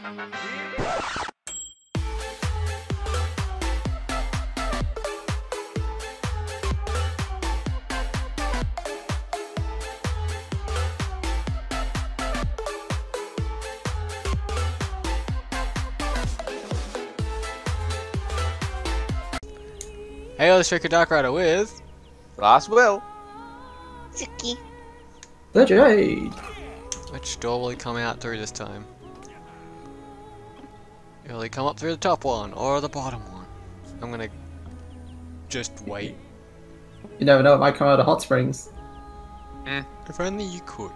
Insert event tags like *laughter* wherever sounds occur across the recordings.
Hey, let's check a Dark Rider with. Last will. Suki. The Jade. Which door will he come out through this time? Will he come up through the top one or the bottom one? I'm gonna just wait. You never know, it might come out of Hot Springs. Eh, if only you could.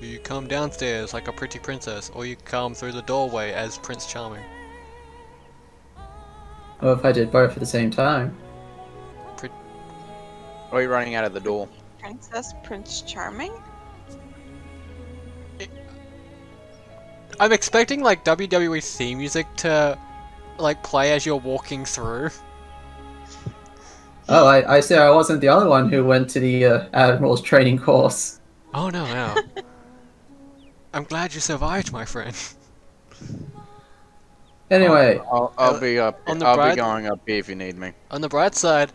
You come downstairs like a pretty princess, or you come through the doorway as Prince Charming. Or if I did both at the same time. Or are you running out of the door? Princess Prince Charming? I'm expecting like WWE theme music to like play as you're walking through. Oh, I, I see I wasn't the only one who went to the uh, Admiral's training course. Oh no, no. *laughs* I'm glad you survived, my friend. Anyway, I'll, I'll Uh, be up. on the I'll bright- be going up here if you need me. On the bright side,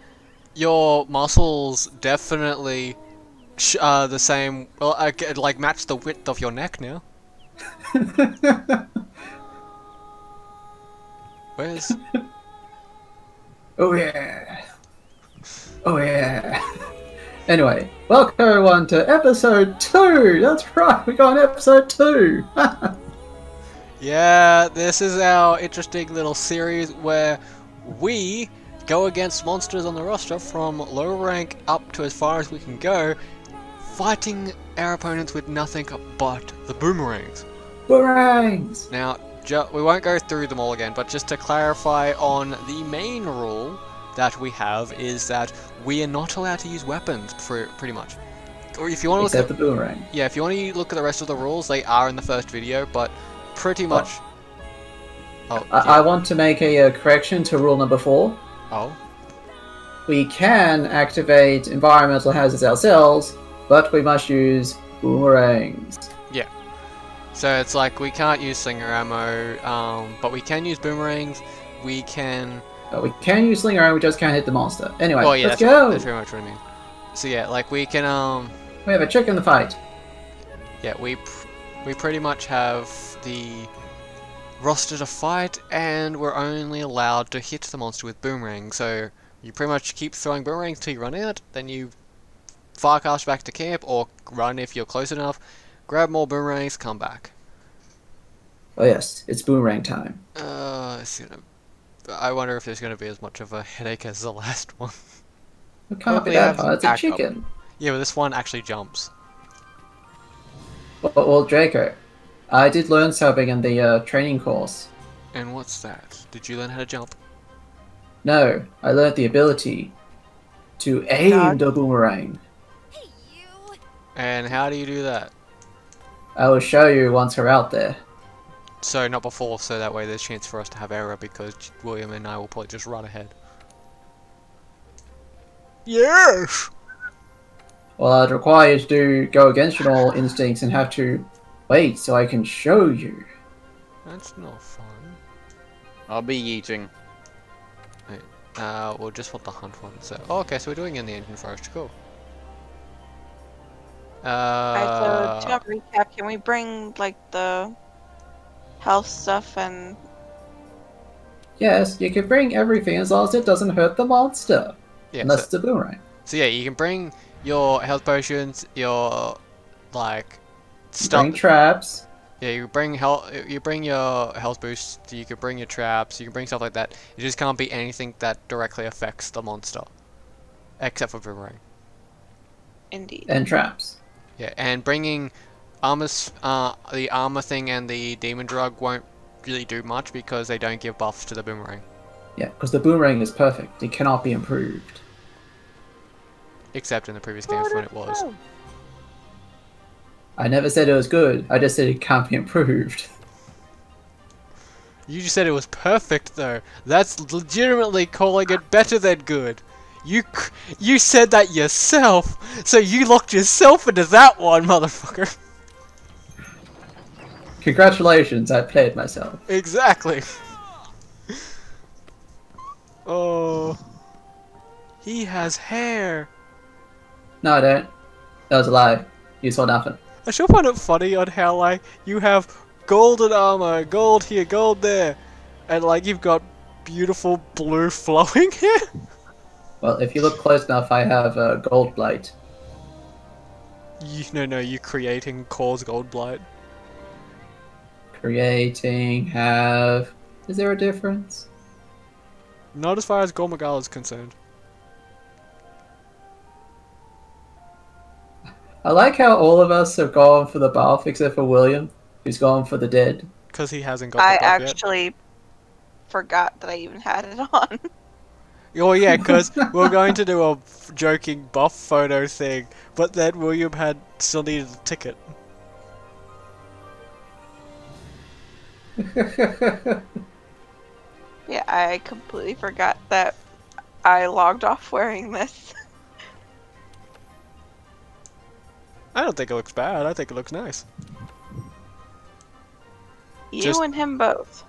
your muscles definitely sh- are the same. Well, I g- like match the width of your neck now. *laughs* Where's oh yeah. Oh yeah. Anyway, welcome everyone to episode 2! That's right, we got an episode 2! *laughs* Yeah, this is our interesting little series where we go against monsters on the roster from low rank up to as far as we can go, fighting our opponents with nothing but the boomerangs. Boomerangs! Now, we won't go through them all again, but just to clarify on the main rule that we have is that we are not allowed to use weapons, for pretty much. Or if you want to look at the boomerang. yeah, if you want to look at the rest of the rules, they are in the first video, but pretty much. Oh, I, yeah. I want to make a uh, correction to rule number 4. oh, We can activate environmental hazards ourselves, but we must use boomerangs. So it's like we can't use slinger ammo, um, but we can use boomerangs. We can. Uh, we can use slinger ammo. we just can't hit the monster. Anyway, oh yeah, let's that's, go! that's very much what I mean. So yeah, like we can. Um, We have a chick in the fight. yeah, we pr- we pretty much have the roster to fight, and we're only allowed to hit the monster with boomerangs. So you pretty much keep throwing boomerangs till you run out, then you farcast back to camp, or run if you're close enough. Grab more boomerangs, come back. Oh yes, it's boomerang time. Uh, it's gonna. I wonder if there's gonna be as much of a headache as the last *laughs* one. It can't be that hard. It's a backup. chicken. yeah, but this one actually jumps. Well, well, Draco, I did learn something in the uh, training course. And what's that? Did you learn how to jump? No, I learned the ability to aim God. the boomerang. And how do you do that? I will show you once we're out there. So not before, so that way there's chance for us to have error because William and I will probably just run ahead. Yes. Well, I'd require you to do, go against your normal instincts and have to wait so I can show you. That's not fun. I'll be eating. Uh, we'll just want the hunt one. So, oh, okay, so we're doing in the engine first. Cool. Alright, so Uh, to recap, can we bring like the health stuff and Yes, you can bring everything as long as it doesn't hurt the monster. yeah. unless So, it's a boomerang. so yeah, you can bring your health potions, your like stuff. Bring traps. Yeah, you bring health. You bring your health boost. You can bring your traps. You can bring stuff like that. It just can't be anything that directly affects the monster, except for boomerang. indeed. and traps. Yeah, and bringing armor, uh, the armor thing and the demon drug won't really do much because they don't give buffs to the boomerang. Yeah, because the boomerang is perfect. It cannot be improved. Except in the previous games when it was. I never said it was good. I just said it can't be *laughs* improved. You just said it was perfect though. That's legitimately calling it better than good. You you said that yourself, so you locked yourself into that one, motherfucker. Congratulations, I played myself. Exactly. Oh. He has hair. No, I don't. That was a lie. You saw nothing. I still find it funny on how like you have golden armor, gold here, gold there, and like you've got beautiful blue *laughs* flowing hair. Well, if you look close enough, I have a gold blight. You, no, no, you're creating cause gold blight. Creating, have. Is there a difference? Not as far as Gore Magala is concerned. I like how all of us have gone for the buff except for William, who's gone for the dead. Because he hasn't got I the buff yet. actually forgot that I even had it on. *laughs* Oh yeah, because *laughs* we're going to do a joking buff photo thing, but then William had still needed a ticket. *laughs* yeah, I completely forgot that I logged off wearing this. I don't think it looks bad. I think it looks nice. You Just- and him both.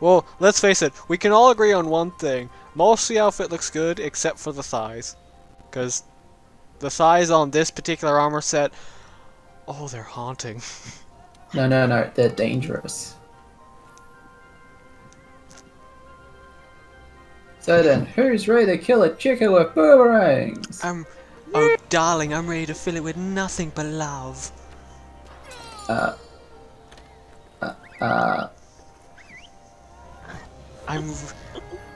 Well, let's face it. We can all agree on one thing. Most of the outfit looks good, except for the thighs, because the thighs on this particular armor set, oh, they're haunting. *laughs* no, no, no, they're dangerous. So then, who's ready to kill a chicken with boomerangs? I'm, oh, darling, I'm ready to fill it with nothing but love. Uh, uh, uh, I'm,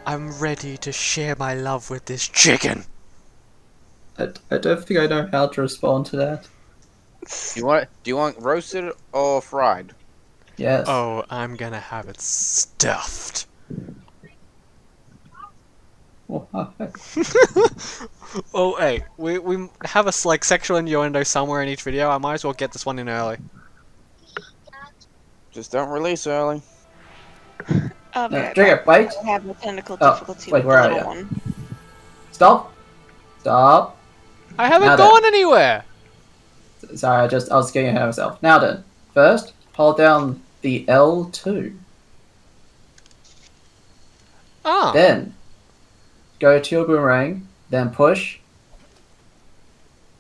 I'm ready to share my love with this chicken. I, I don't think I know how to respond to that. Do You want? Do you want roasted or fried? Yes. Oh, I'm gonna have it stuffed. *laughs* oh, hey, we we have a like sexual innuendo somewhere in each video. I might as well get this one in early. Just don't release early. *laughs* I'll be No, right drink it, wait. I have a technical Oh, difficulty wait, with where the are little ya? one. Stop! Stop! I haven't Now then. gone anywhere. Sorry, I just I was getting ahead of myself. Now then, first hold down the L2. Ah, Then go to your boomerang. Then push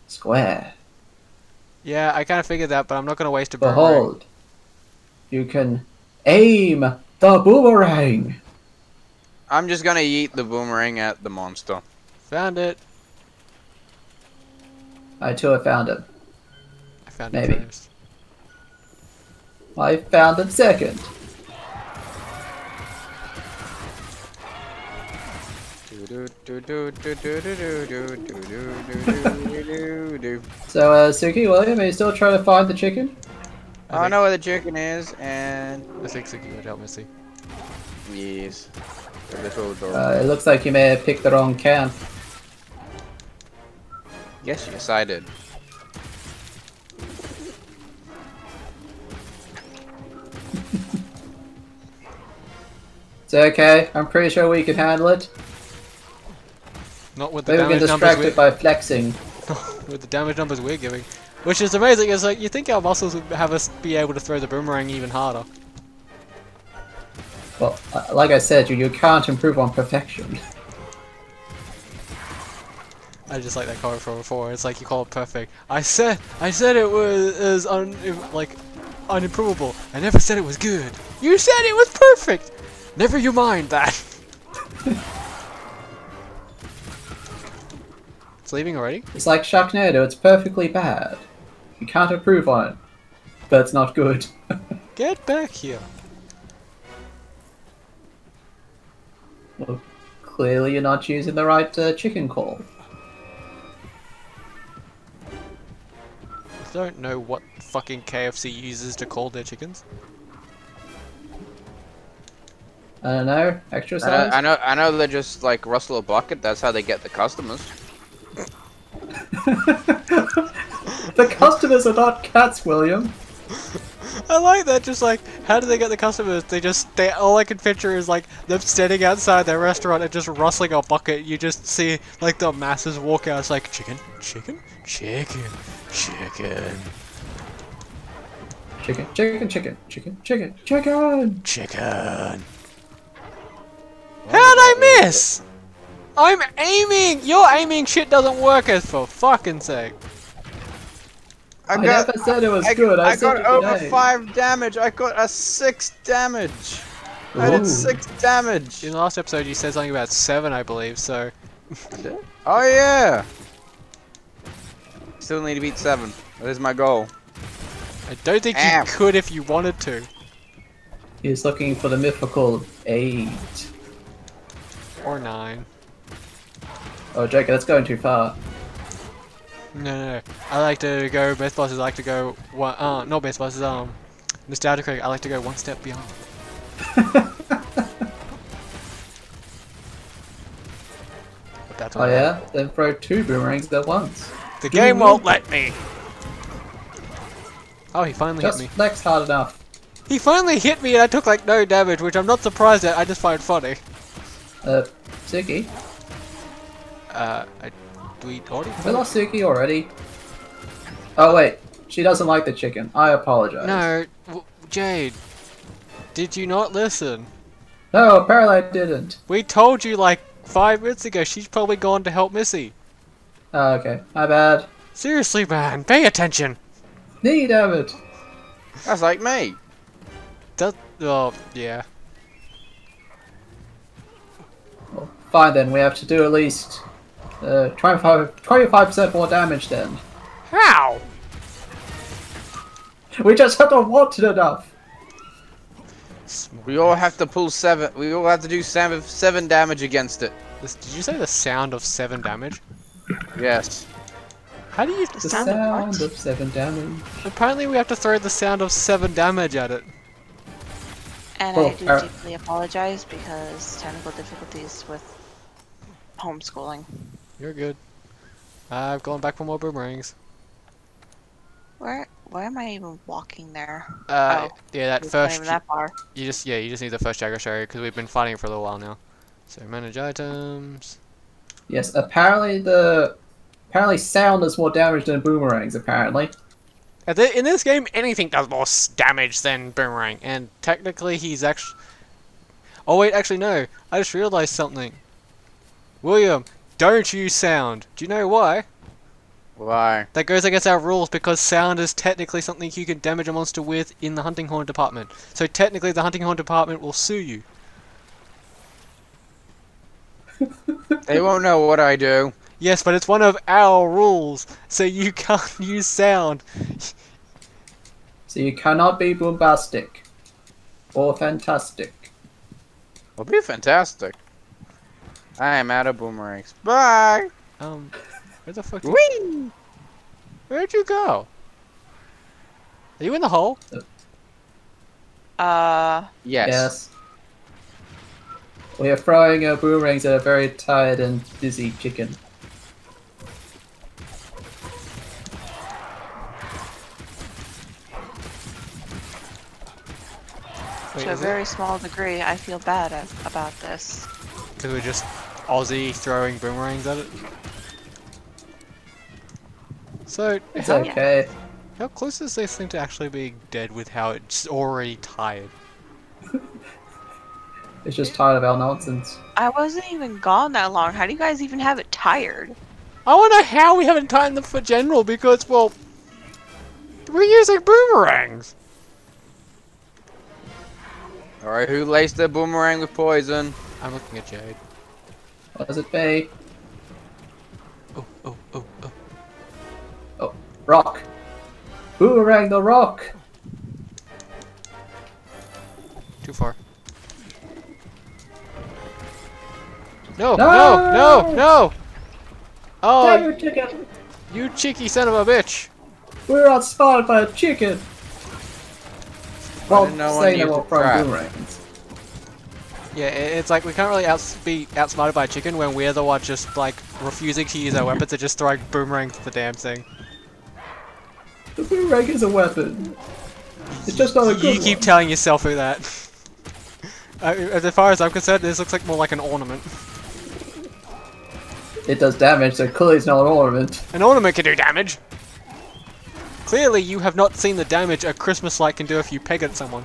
square. yeah, I kind of figured that, but I'm not gonna waste a boomerang. Behold, you can aim the boomerang. I'm just gonna eat the boomerang at the monster. Found it. I too have found it. I found Maybe. it first. I found it second. So, uh, Suki, William, are you still trying to find the chicken? I don't know where the chicken is, and I think Suki would help me see. yes, the little door. Uh, it looks like you may have picked the wrong can. yes, yes, I did. It's okay. I'm pretty sure we can handle it. Not with the Maybe we can distract numbers we distracted by flexing. *laughs* with the damage numbers we're giving. Which is amazing, it's like, you think our muscles would have us be able to throw the boomerang even harder. Well, uh, like I said, you, you can't improve on perfection. I just like that comment from before, it's like you call it perfect. I said, I said it was, is un, like, unimprovable. I never said it was good. You said it was perfect! Never you mind that. *laughs* it's leaving already? It's like Sharknado, it's perfectly bad. You can't improve on it, but it's not good. *laughs* Get back here. well, clearly you're not using the right uh, chicken call. I don't know what fucking KFC uses to call their chickens. I don't know, extra I know, size? I know, I know. They're just like rustle a bucket. That's how they get the customers. *laughs* the customers are not cats, William. I like that. Just like, how do they get the customers? They just, they all I can picture is like them standing outside their restaurant and just rustling a bucket. You just see like the masses walk out. It's like chicken, chicken, chicken, chicken, Chicken, chicken, chicken, chicken, chicken, chicken. chicken. How'd I miss? I'm aiming. Your aiming shit doesn't work. As for fucking sake. I I, got, never said it was I, good. I, I said got over today. five damage. I got a six damage. I did six damage. In the last episode, you said something about seven, I believe. So Oh yeah. Still need to beat seven. That is my goal. I don't think Ow. you could if you wanted to. He's looking for the mythical eight. Or nine. Oh, Jacob, that's going too far. No, no, no. I like to go. Best bosses I like to go. One, uh, not best bosses. Um, nostalgia critic. I like to go one step beyond. *laughs* But that's Oh yeah? Then throw two boomerangs at once. The game won't let me. Oh, he finally Just hit me. flex hard enough. He finally hit me, and I took like no damage, which I'm not surprised at. I just find funny. Uh, Suki. Uh, I, we already? Have we lost Suki already? Oh wait, she doesn't like the chicken. I apologize. No, w- Jade. Did you not listen? No, apparently I didn't. We told you like five minutes ago. She's probably gone to help Missy. Oh, okay, my bad. Seriously, man, pay attention. Need damn it. That's like me. That, oh, yeah. Well, fine then, we have to do at least uh, 25, 25% more damage then. How? *laughs* We just have to want it enough. We all have to pull seven. We all have to do seven seven damage against it. This, did you say the sound of seven damage? Yes. How do you? The Sound of sound what? of seven damage. Apparently, we have to throw the sound of seven damage at it. And Oh, I do uh, deeply apologize because technical difficulties with homeschooling. You're good. I've gone back for more boomerangs. Where why am I even walking there? Uh, Oh. yeah, that It's not first. even that far. You just yeah, you just need the first Jagger area because we've been fighting it for a little while now. So manage items. Yes, apparently the apparently sound does more damage than boomerangs. Apparently, At In this game, anything does more damage than Boomerang, and technically he's actually. Oh wait, actually no. I just realized something. William, don't use sound. Do you know why? Why? That goes against our rules because sound is technically something you can damage a monster with in the hunting horn department. So technically, the hunting horn department will sue you. *laughs* They won't know what I do. Yes, but it's one of our rules, so you *laughs* can't use sound. so you cannot be bombastic or fantastic. It'll be fantastic. I am out of boomerangs. Bye. Um, where the fuck- Whee! Where'd you go? Are you in the hole? Uh Yes. Yes. We are throwing uh, boomerangs at a very tired and dizzy chicken. Wait, to a is it? very small degree I feel bad about this. Because we're just Aussie throwing boomerangs at it. So, It's how, okay. how close is this thing to actually being dead with how it's already tired? *laughs* It's just tired of our nonsense. I wasn't even gone that long. How do you guys even have it tired? I wonder how we haven't timed them for general because, well, we're using boomerangs. Alright, who laced their boomerang with poison? I'm looking at Jade. What does it be? Oh, oh, oh, oh. Oh, rock. Boomerang the rock. Too far. No, No! no, no, no! Oh, Damn you, chicken! you cheeky son of a bitch! We're outsmarted by a chicken. Well, didn't know one saying that used we're a throwing trap. boomerangs. Yeah, it's like we can't really outs be outsmarted by a chicken when we're the one just like refusing to use our weapons and just throwing boomerangs at the damn thing. The boomerang is a weapon. It's just not a good You keep one. telling yourself that. *laughs* Uh, as far as I'm concerned, this looks like more like an ornament. It does damage, so clearly it's not an ornament. An ornament can do damage. Clearly, you have not seen the damage a Christmas light can do if you peg at someone.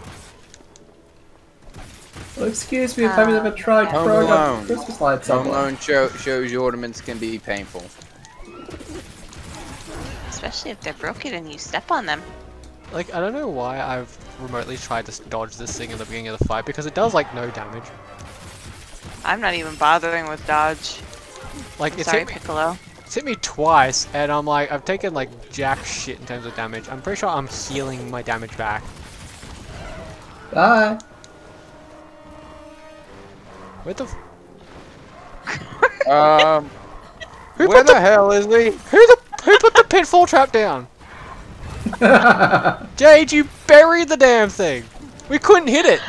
Well, excuse me if I've ever um, tried Home throwing Alone. up Christmas lights Home somewhere. Alone show, shows you ornaments can be painful. Especially if they're broken and you step on them. Like, I don't know why I've remotely tried to dodge this thing in the beginning of the fight, because it does, like, no damage. I'm not even bothering with dodge. Like, it's Sorry, hit, me, Piccolo. it's hit me twice, and I'm like, I've taken, like, jack shit in terms of damage. I'm pretty sure I'm healing my damage back. Bye. What the f- Um, Who where the, the- hell is he? Who the- who put the pitfall trap down? *laughs* Jade, you buried the damn thing! We couldn't hit it!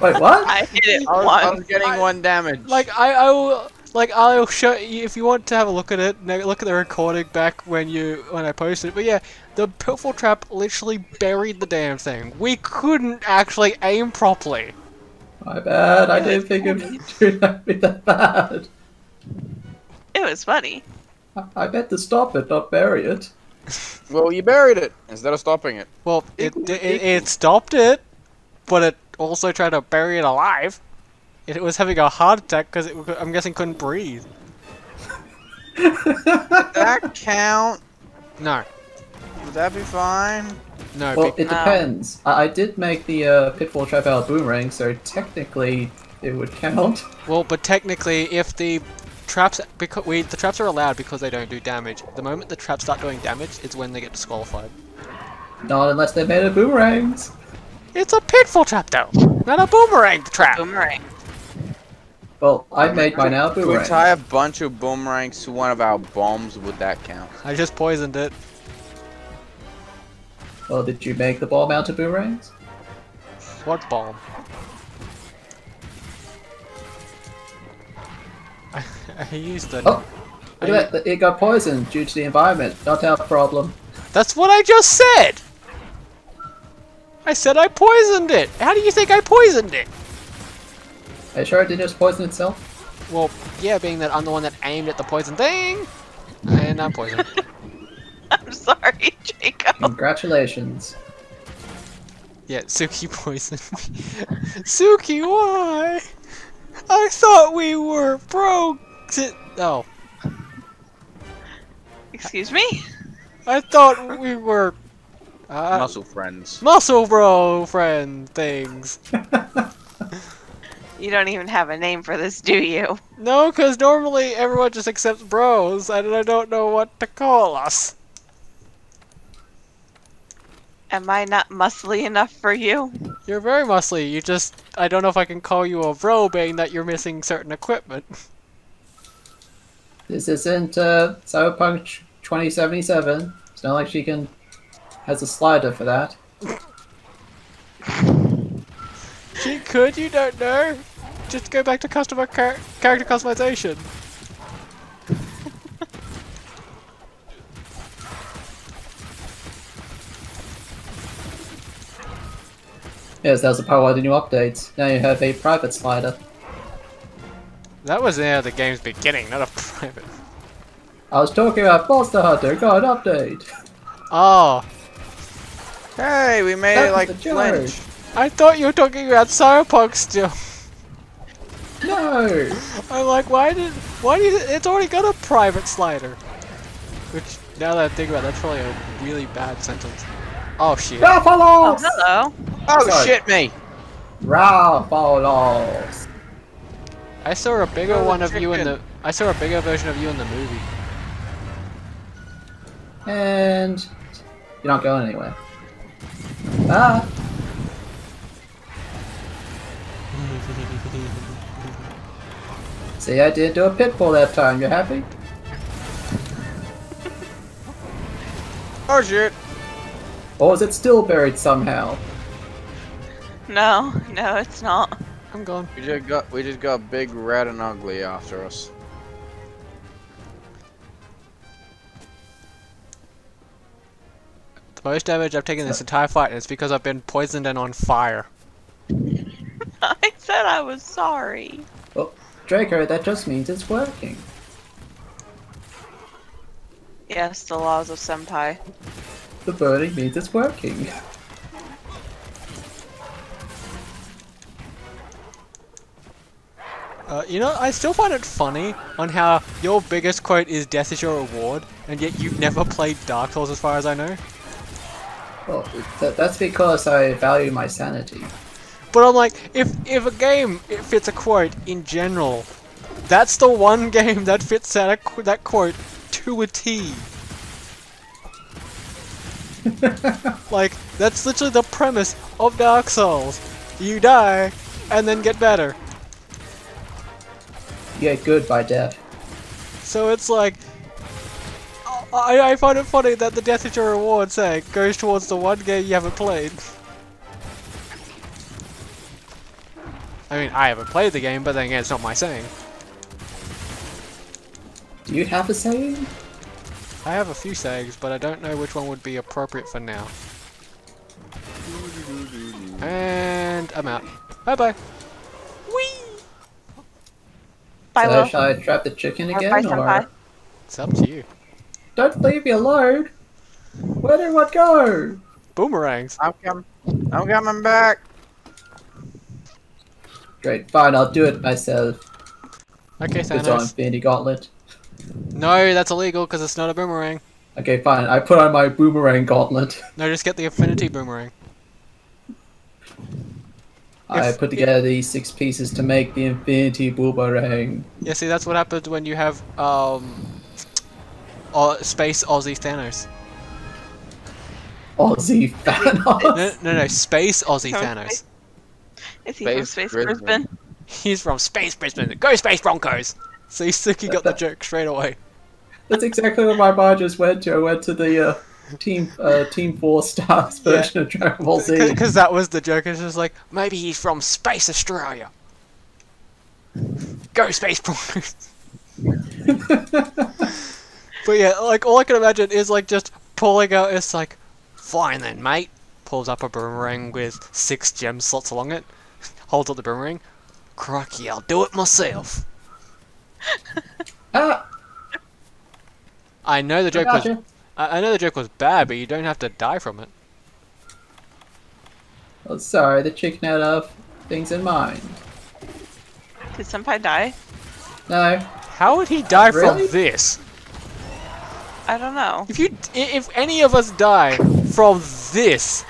Wait, what? I hit it I was, I once. was getting I- one damage. Like I, I will, like I'll show you if you want to have a look at it. Look at the recording back when you when I posted it. But yeah, the pitfall trap literally buried the damn thing. We couldn't actually aim properly. My bad, I didn't think it would be that bad. It was funny. I- I meant to stop it, not bury it. well, you buried it instead of stopping it. Well, it Equal- it, it stopped it, but it also tried to bury it alive. It was having a heart attack because I'm guessing couldn't breathe. That count? No, Would that be fine? No. Well, it depends. I, I did make the uh, pitfall trap out of boomerang, so technically it would count. *laughs* Well, but technically, if the traps because we the traps are allowed because they don't do damage. The moment the traps start doing damage, it's when they get disqualified. Not unless they're made of boomerangs. It's a pitfall trap, though, not a boomerang trap. Boomerang. Well, I made mine out of To boomerang. tie a bunch of boomerangs to one of our bombs, would that count? I just poisoned it. Well, did you make the bomb out of boomerangs? What bomb? I, *laughs* I used it. Oh, Look at that, it got poisoned due to the environment. Not our problem. That's what I just said. I said I poisoned it. How do you think I poisoned it? Are you sure it didn't just poison itself? Well, yeah, being that I'm the one that aimed at the poison thing, and I'm poisoned. *laughs* I'm sorry, *laughs* Jacob. Congratulations. Yeah, Suki poisoned me. *laughs* Suki, why? I thought we were broke. to- Oh, Excuse me? I thought we were uh, Muscle friends. muscle bro friend things. You don't even have a name for this, do you? No, because normally everyone just accepts bros, and I don't know what to call us. Am I not muscly enough for you? You're very muscly. You just I don't know if I can call you a bro, being that you're missing certain equipment. This isn't uh, Cyberpunk 2077. It's not like she can has a slider for that. She could, you don't know. Just go back to customer char- character customization. Yes, that was the power of the new updates. Now you have a private slider. That was near the game's beginning, not a *laughs* private. I was talking about Monster Hunter got an update. *laughs* Oh, Hey, we made That's it like the joke. flinch. I thought you were talking about Cyberpunk still. No! *laughs* I'm like, why did, why do you, it's already got a private slider. Which, now that I think about it, that's probably a really bad sentence. Oh shit. Oh, hello. Oh, Sorry. shit me! Rathalos! I saw a bigger Kill the one of you in the, I saw a bigger version of you in the movie. And you're not going anywhere. Ah! *laughs* See, I didn't do a pitfall that time. You happy? Oh shit! Or is it still buried somehow? No, no, it's not. I'm gone. We just got we just got big red and ugly after us. The most damage I've taken this entire fight, and it's because I've been poisoned and on fire. *laughs* I said I was sorry. Oh, Draco, that just means it's working. Yes, the laws of Senpai. The burning means it's working. Uh, you know, I still find it funny on how your biggest quote is "Death is your reward," and yet you've never played Dark Souls, as far as I know. Well, th- that's because I value my sanity. But I'm like, if if a game it fits a quote in general, that's the one *laughs* game that fits that that quote to a T. *laughs* Like that's literally the premise of Dark Souls. You die and then get better. You get good by death. So it's like, I, I find it funny that the death is your reward saying goes towards the one game you haven't played. I mean, I haven't played the game, but then again, it's not my saying. Do you have a saying? I have a few sags, but I don't know which one would be appropriate for now. And I'm out. Bye bye. Whee! Bye, so Will. shall I trap the chicken Or again, bye, or Senpai. It's up to you. don't leave me alone? Where did what go? Boomerangs. I'm coming. I'm coming back. Great, fine, I'll do it myself. Okay, It's on Thanos. Infinity Gauntlet. No, that's illegal because it's not a boomerang. Okay, fine, I put on my boomerang gauntlet. *laughs* No, just get the affinity boomerang. I If- put together these six pieces to make the Infinity Boomerang. Yeah, see, that's what happens when you have um, uh, space Aussie Thanos. Aussie Thanos. No, no, no, space Aussie From Thanos. Is he from Space Space Brisbane. Brisbane? He's from Space Brisbane. Go Space Broncos! See, Suki got the *laughs* joke straight away. That's exactly where my mind just went to. I went to the uh, Team uh, Team Four Stars *laughs* Yeah. version of Dragon Ball Z. Because that was the joke. It's just like, maybe he's from Space Australia. Go Space! *laughs* But yeah, like, all I can imagine is like just pulling out, it's like, fine then, mate. Pulls up a boomerang with six gem slots along it, holds up the boomerang. Crikey, I'll do it myself. Ah, I know the I joke was gotcha. I I know the joke was bad, but you don't have to die from it. Oh, sorry, the chicken had of things in mind. Did Senpai die? No, How would he die Really? from this? I don't know. If you, if any of us die from this,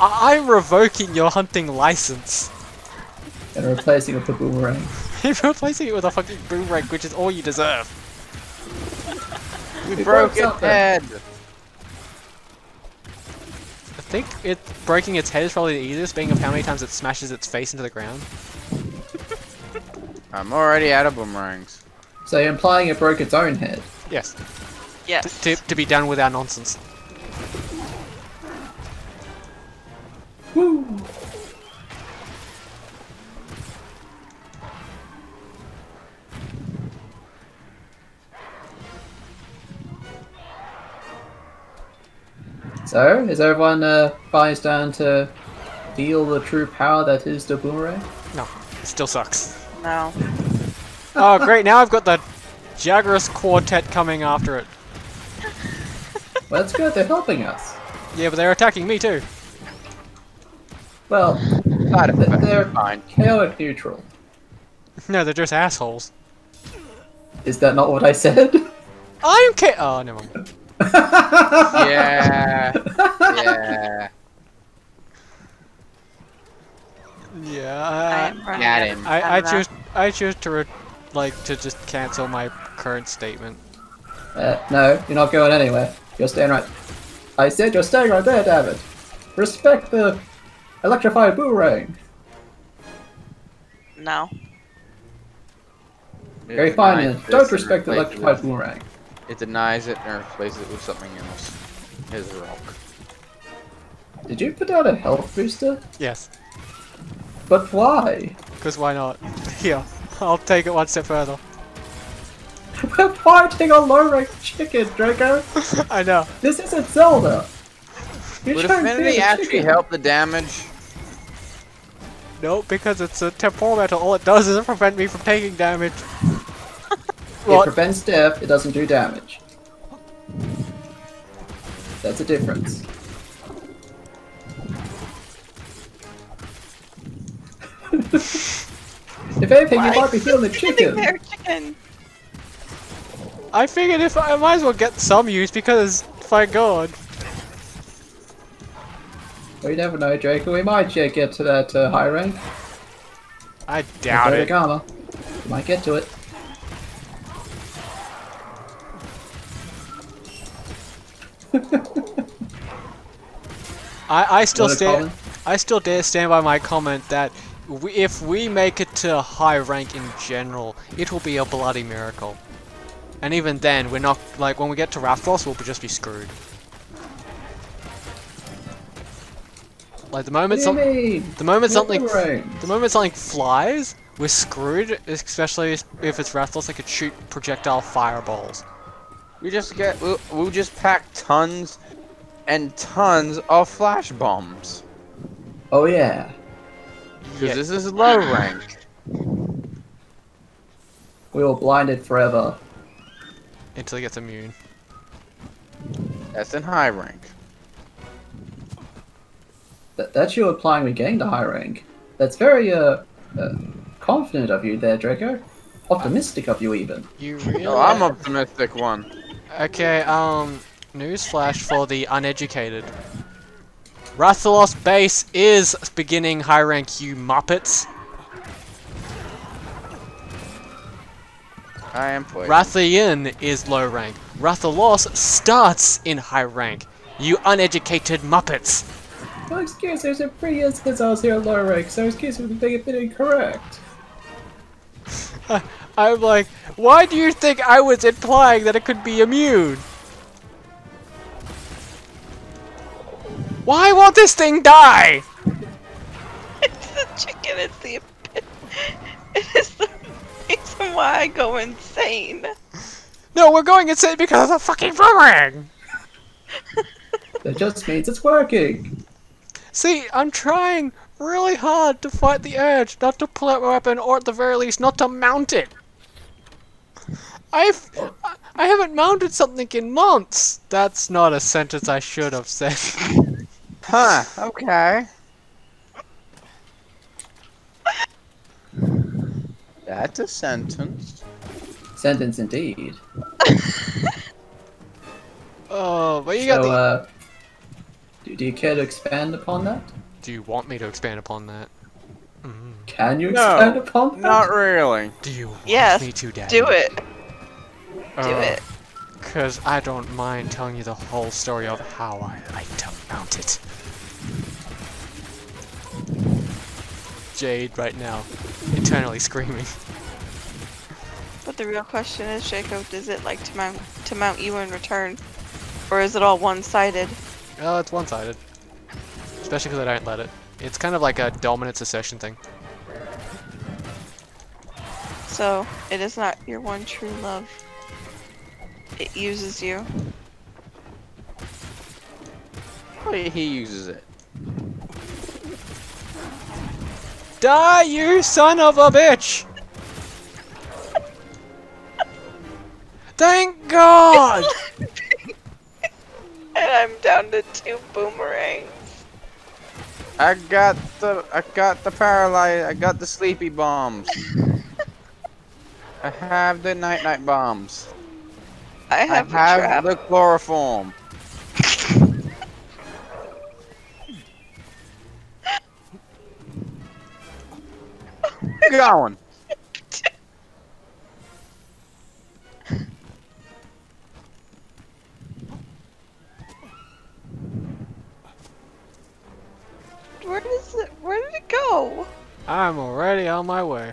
I- I'm revoking your hunting license. and replacing it with the boomerang. You're replacing it with a fucking boomerang, which is all you deserve. You It broke broke its head. I think it breaking its head is probably the easiest, being of how many times it smashes its face into the ground. *laughs* I'm already out of boomerangs. So you're implying it broke its own head. Yes, Yes. to, to be done with our nonsense. Woo! So, is everyone uh, buys down to feel the true power that is the boomerang? No, it still sucks. No. Oh great, now I've got the Jagras Quartet coming after it. *laughs* Well, that's good, they're helping us. Yeah, but they're attacking me too. Well, Side th- effect. they're Fine. chaotic neutral. No, they're just assholes. Is that not what I said? I'm ca- Oh, never mind. Yeah. *laughs* Yeah. Yeah, I I, got him. I, I choose I choose to re- like to just cancel my current statement. Uh, no, you're not going anywhere. You're staying right. I said you're staying right there, David. Respect the electrified boomerang. No. Very fine, then. Don't respect the electrified it- boomerang. It denies it and replaces it with something else. His rock. Did you put out a health booster? Yes, But why? because why not? *laughs* Here, I'll take it one step further. We're fighting a low rank chicken, Draco. *laughs* I know. This isn't Zelda. You're Would trying to affinity actually chicken. help the damage? No, because it's a temporal mantle. All it does is prevent me from taking damage. It prevents death, it doesn't do damage. That's a difference. *laughs* if anything, you might be healing the *laughs* Chicken chicken. I figured if I, I might as well get some use because, by God. Well, you never know, Draco. We might get to that uh, high rank. I doubt it. Gamma. You might get to it. I, I still stand. I still dare stand by my comment that we, if we make it to high rank in general, it will be a bloody miracle. And even then, we're not like when we get to Rathalos, we'll just be screwed. Like the moment do you some, mean? the moment something, the moment something flies, we're screwed. Especially if it's Rathalos, they could shoot projectile fireballs. We just get we'll, we'll just pack tons and tons of flash bombs. Oh yeah. Because Yeah. this is low rank. *laughs* We will blind it forever. until he gets immune. That's in high rank. That, that's you applying we gained a high rank. That's very uh, uh confident of you there, Draco. Optimistic of you even. You really? Oh, I'm optimistic one. Okay, um, newsflash for the uneducated. Rathalos base is beginning high rank, you muppets. I am poisoned. Rathian is low rank. Rathalos starts in high rank, you uneducated muppets. Well, excuse me, it's three years since I was here at low rank, so excuse me for being a bit incorrect. *laughs* I'm like, why do you think I was implying that it could be immune? Why won't this thing die? *laughs* It's the chicken. It's the. *laughs* It is the reason why I go insane. No, we're going insane because of the fucking boomerang! *laughs* That just means it's working. See, I'm trying really hard to fight the urge not to pull out my weapon, or at the very least, not to mount it. I've, I- I haven't mounted something in months. That's not a sentence I should have said. *laughs* Huh, okay. That's a sentence. Sentence indeed. *laughs* oh, but you got the. uh, do, do you care to expand upon that? Do you want me to expand upon that? Can you No, expand upon that? Not really. Do you want Yes, me to, Daddy? Do it. Do Uh, it. Cause I don't mind telling you the whole story of how I like to mount it. Jade right now, internally screaming. But the real question is, Jacob, does it like to mount to mount you in return, or is it all one-sided? Oh, it's one-sided. Especially because I don't let it. It's kind of like a dominant secession thing. So it is not your one true love. It uses you. Oh, he uses it. Die, you son of a bitch! *laughs* Thank God! *laughs* And I'm down to two boomerangs. I got the I got the paralyze I got the sleepy bombs. *laughs* I have the night night bombs. I I have, have a trap. the chloroform. going. Where does it? Where did it go? I'm already on my way.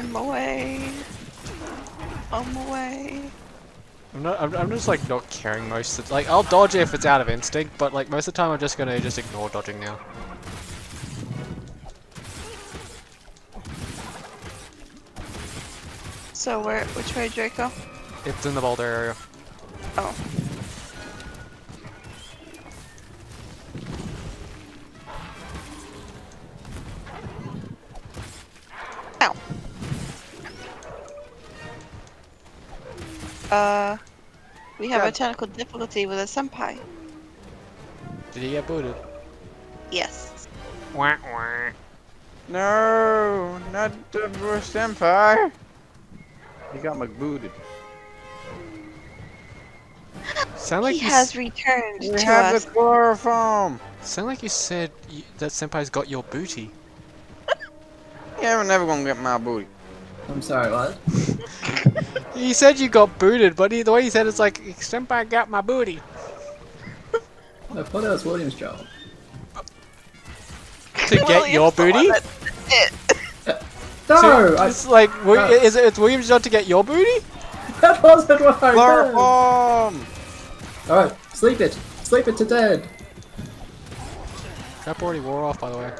On my way. On my way. I'm not. I'm, I'm just like not caring most of like I'll dodge if it's out of instinct, but like most of the time I'm just gonna just ignore dodging now. So where? Which way, Draco? It's in the boulder area. Oh. Uh, we have a technical difficulty with a senpai. Did he get booted? Yes. Wah, wah. No, not the Bruce Empire. He got McBooted. *gasps* Sound like he has returned We to have us. the chloroform. Sound like you said you, that senpai's got your booty. *laughs* Yeah, we're never gonna get my booty. I'm sorry, what? *laughs* He said you got booted, but he, the way he said it's like senpai got my booty. *laughs* I thought that was William's job. To get your William's the one booty? that it. *laughs* No, So I, it's like No. is it it's William's job to get your booty? *laughs* that wasn't what I said. Chloroform. Alright, sleep it. Sleep it to dead. That already wore off, by the way.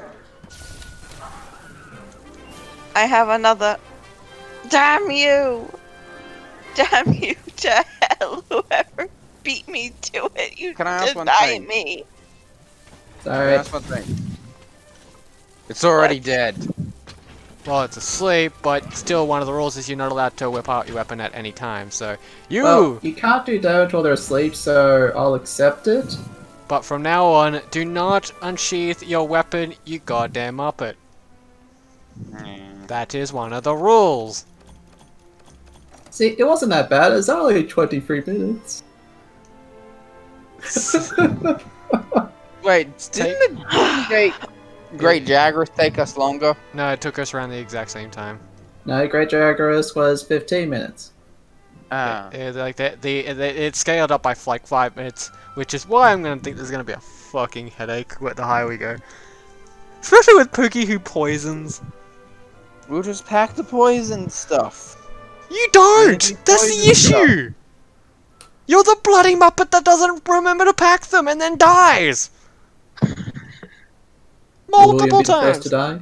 I have another. Damn you! Damn *laughs* you to hell! Whoever beat me to it, you Can I ask one deny thing? me. Sorry. That's one thing. It's already dead. Well, it's asleep, but still one of the rules is you're not allowed to whip out your weapon at any time. So you, Well, you can't do damage while they're asleep, so I'll accept it. but from now on, do not unsheath your weapon, you goddamn muppet. Mm. That is one of the rules. See, it wasn't that bad. It's only 23 minutes. *laughs* Wait, didn't the Great, Great Jagras take us longer? No, it took us around the exact same time. no, Great Jagras was 15 minutes. Ah. Uh, like the, the, the it scaled up by like five minutes, which is why I'm gonna think there's gonna be a fucking headache with the higher we go. Especially with Pukei who poisons. We'll just pack the poison stuff. You don't! That's the poison stuff. issue! You're the bloody muppet that doesn't remember to pack them and then dies! *laughs* Multiple be the first times! to die?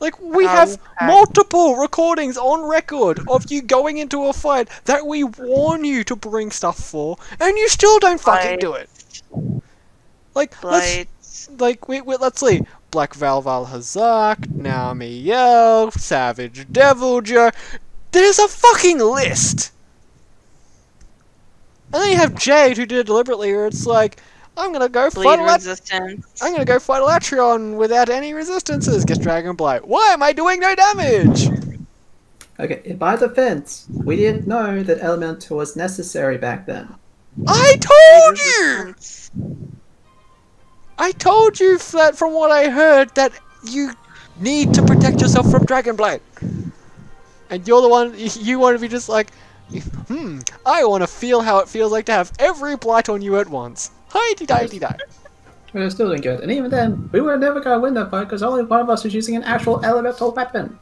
Like, we How have pack- multiple recordings on record of you going into a fight that we warn you to bring stuff for, and you still don't fucking do it! Like, let's, like, wait, wait, let's see. Blackveil Vaal Hazak, Namielle, Savage Deviljho. There's a fucking list! And then you have Jade who did it deliberately where it's like, I'm gonna go Bleed fight Lat- resistance. I'm gonna go fight Alatreon without any resistances, Get Dragon Blight. Why am I doing no damage? Okay, in my defense, we didn't know that Elemental was necessary back then. I told you! I told you that from what I heard that you need to protect yourself from Dragon Blight. And you're the one, you want to be just like, hmm, I want to feel how it feels like to have every blight on you at once. Hi dee di dee di. But it still didn't good. And even then, we were never going to win that fight because only one of us was using an actual elemental weapon.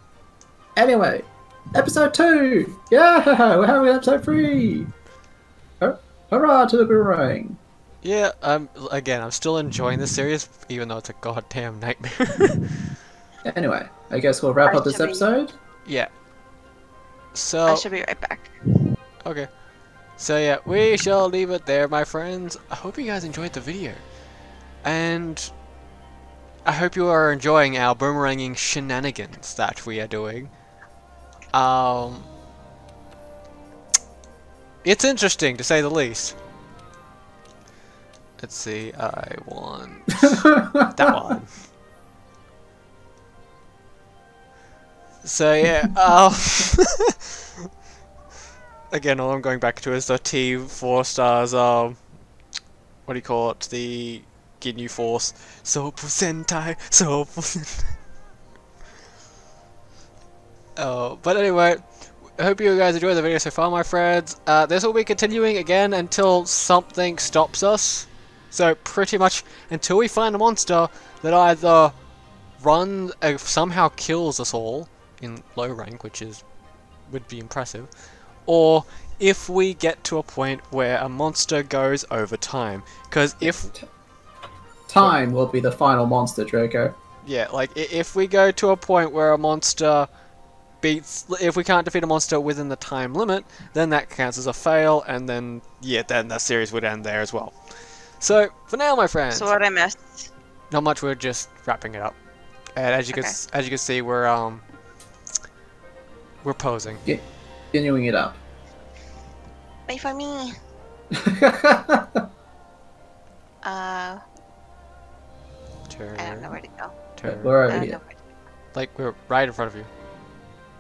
Anyway, episode 2! Yeah! We're having episode 3! Hur- Hurrah to the boomerang! Yeah, um, again, I'm still enjoying this series, even though it's a goddamn nightmare. *laughs* Anyway, I guess we'll wrap up this episode. yeah. I should be right back. Okay. So yeah, we shall leave it there, my friends. I hope you guys enjoyed the video. And I hope you are enjoying our boomeranging shenanigans that we are doing. Um It's interesting to say the least. Let's see, I want *laughs* that one. So yeah, *laughs* again, all I'm going back to is the T four stars. Um, what do you call it? The Ginyu Force. Sopu Sentai. Sopu Sentai. *laughs* Oh, but anyway, I hope you guys enjoyed the video so far, my friends. Uh, this will be continuing again until something stops us. So pretty much until we find a monster that either run uh, somehow kills us all in low rank, which is would be impressive, or if we get to a point where a monster goes over time. Because if Time will be the final monster, Draco. yeah, like if we go to a point where a monster beats if we can't defeat a monster within the time limit, then that counts as a fail, and then yeah, then the series would end there as well. So for now, my friends, So what I missed? not much. We're just wrapping it up, and as you can Okay. s- as you can see, we're um we're posing. Continuing it up. Wait for me. *laughs* Uh, Turn, I don't know where to go. turn. We're I don't here. know where to Like we're right in front of you.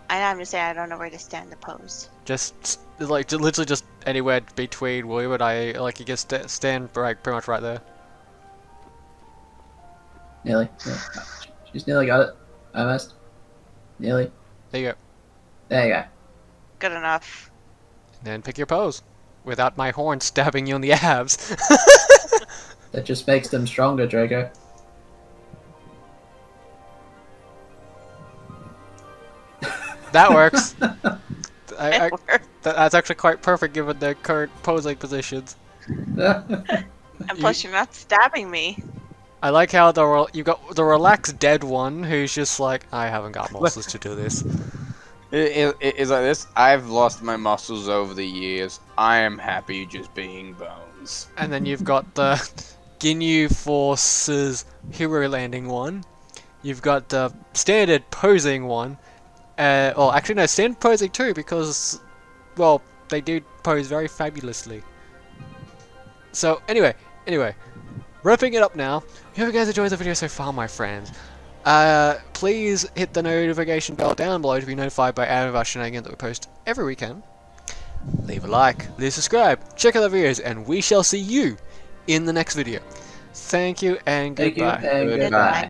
I know, I'm just saying I don't know where to stand to pose. Just like ju- literally just anywhere between William and I. Like you can st- stand right, pretty much right there. Nearly. Yeah. She's nearly got it. Almost. Nearly. There you go. There you go. Good enough. Then pick your pose, without my horn *laughs* stabbing you in the abs. *laughs* That just makes them stronger, Draco. *laughs* that works. I, I, It worked. that, that's actually quite perfect given their current posing positions. And plus, you're not stabbing me. I like how the rel- you got the relaxed dead one who's just like I haven't got muscles to do this. It, it, it's like this. I've lost my muscles over the years. I am happy just being bones. And then you've got the *laughs* Ginyu Forces hero landing one. You've got the standard posing one. Uh, well, actually no, standard posing too because, well, they do pose very fabulously. So anyway, anyway, wrapping it up now. Hope you guys enjoyed the video so far, my friends. Uh, please hit the notification bell down below to be notified by any of our shenanigans that we post every weekend. Leave a like, leave a subscribe, check out the videos, and we shall see you in the next video. Thank you and Thank you and Goodbye. goodbye.